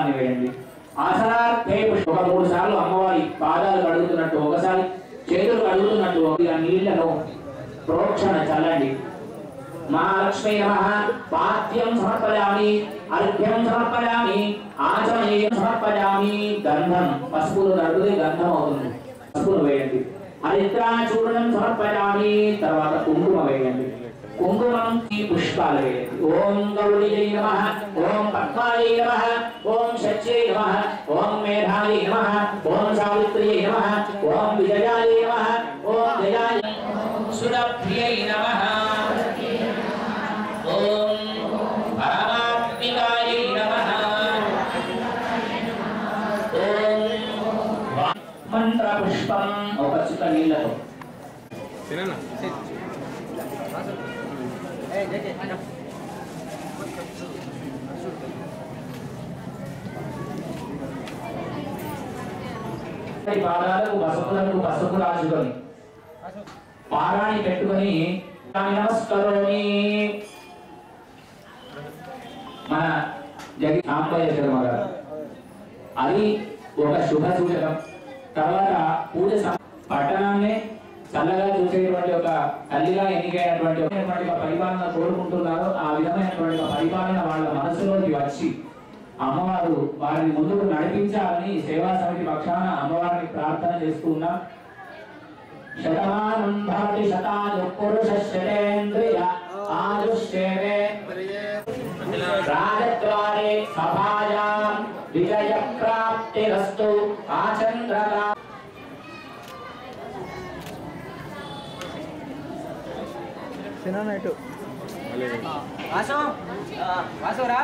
పుష్పాన్ని వేయండి. ఆసనార్థే ఒక మూడు సార్లు అమ్మవారి పాదాలు కడుగుతున్నట్టు ఒకసారి చేతులు కడుగుతున్నట్టు ఇక నీళ్ళను ప్రోక్షణ చల్లండి. మహాలక్ష్మీ నమ. పాద్యం సమర్పయామి అర్ఘ్యం సమర్పయామి ఆచమనీయం సమర్పయామి. గంధం పసుపులు నడుగుదే గంధం అవుతుంది. పసుపులు వేయండి. హరిద్రాచూర్ణం సమర్పయామి తర్వాత కుంకుమ వేయండి. कुंकुमं पुष्पालये। ओम गौरीयै नमः, ओम पद्मायै नमः, ओम शच्यै नमः, ओम मेधायै नमः, ओम सावित्र्यै नमः, ओम विजयायै नमः, ओम जयायै सुरप्रियै नमः। ओम नमः। ओम పాదాలకు పసుపులకు పసుపు రాసుకొని పారాణి పెట్టుకొని నమస్కరోమి మన జగి సాంబయ్య శర్మ గారు అది ఒక శుభ సూచకం తర్వాత పూజ సమ- పట్టణాన్ని చల్లగా చూసేటువంటి ఒక తల్లిగా ఎన్నికైనటువంటి పరిపాలన కోరుకుంటున్నారో ఆ విధమైనటువంటి పరిపాలన వాళ్ళ మనసులోకి వచ్చి అమ్మవారు వారిని ముందుకు నడిపించాలని సేవా సమితి పక్షాన అమ్మవారిని ప్రార్థన చేస్తున్నాం. శతమానం భవతి శతాను పురుష శతేంద్రియ ఆయుష్యేవే రాజద్వారే సభాయాం సినానైటు వాసు వాసురా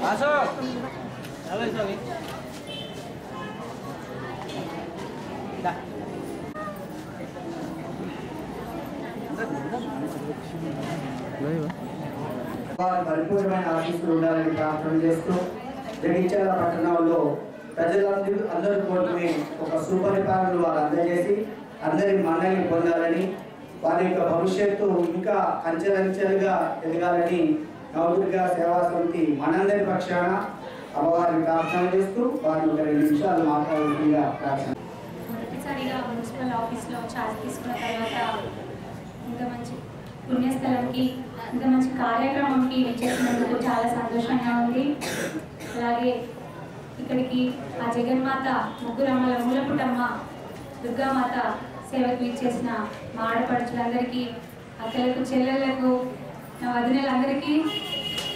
వాసు అవి అవి వారి పరిపూర్ణమైన ఆశీస్సులు ఉండాలని ప్రార్థన చేస్తూ జగిత్యాల పట్టణంలో ప్రజలందరూ అందరూ కోరుకునే ఒక సుపరిపాలన వారు అందజేసి అందరి మన్నని పొందాలని వారి యొక్క భవిష్యత్తు ఇంకా అంచెలంచెలుగా ఎదగాలని నవదుర్గా సేవా సమితి మనందరి పక్షాన అమ్మవారిని ప్రార్థన చేస్తూ వారిని ఒక రెండు నిమిషాలు మాట్లాడుతుందిగా ప్రార్థన. మొదటిసారిగా మున్సిపల్ ఆఫీస్లో ఛార్జ్ తీసుకున్న తర్వాత ఇంత మంచి పుణ్యస్థలంకి ఇంత మంచి కార్యక్రమంకి చేసినందుకు చాలా సంతోషంగా ఉంది. అలాగే ఇక్కడికి ఆ జగన్మాత ముగ్గురమ్మల మూలపుటమ్మ దుర్గామాత సేవకు ఇచ్చేసిన మా ఆడపడుచులందరికీ అక్కలకు చెల్లెలకు నా వదినలందరికీ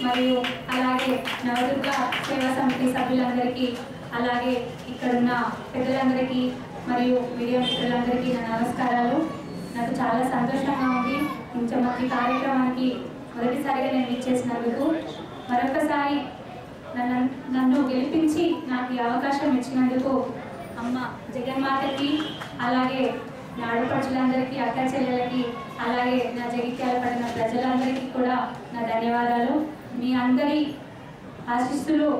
మరియు అలాగే నవదుర్గ సేవా సమితి సభ్యులందరికీ అలాగే ఇక్కడున్న పెద్దలందరికీ మరియు మీడియా మిత్రులందరికీ నా నమస్కారాలు. నాకు చాలా సంతోషంగా ఉంది. ఇంత మంచి కార్యక్రమానికి మొదటిసారిగా నేను ఇచ్చేసినందుకు మరొకసారి నన్ను నన్ను గెలిపించి నాకు ఈ అవకాశం ఇచ్చినందుకు అమ్మ జగన్మాతకి అలాగే నా ఆడపడుచులందరికీ అక్క చెల్లెలకి అలాగే నా జగిత్యాల పడిన ప్రజలందరికీ కూడా నా ధన్యవాదాలు. మీ అందరి ఆశిస్తులు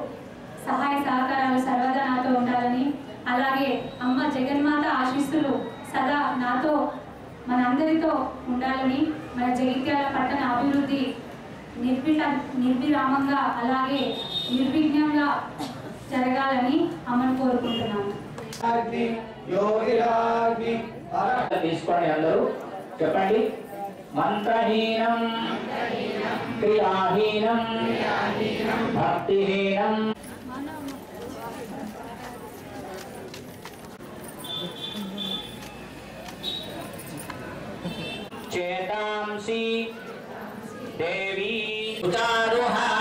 సహాయ సహకారాలు సర్వదా నాతో ఉండాలని. అలాగే అమ్మ జగన్మాత ఆశీస్సులు సదా నాతో మనందరితో ఉండాలని. మన జగిత్యాల పట్టణ అభివృద్ధి నిర్విట నిర్విరామంగా అలాగే నిర్విఘ్నంగా జరగాలని అమ్మను కోరుకుంటున్నాను. తీసుకోండి అందరూ. చెప్పండి. మంత్రహీనం క్రియాహీనం భక్తిహీనం. చేతాంసి దేవీ ఉచారుహాస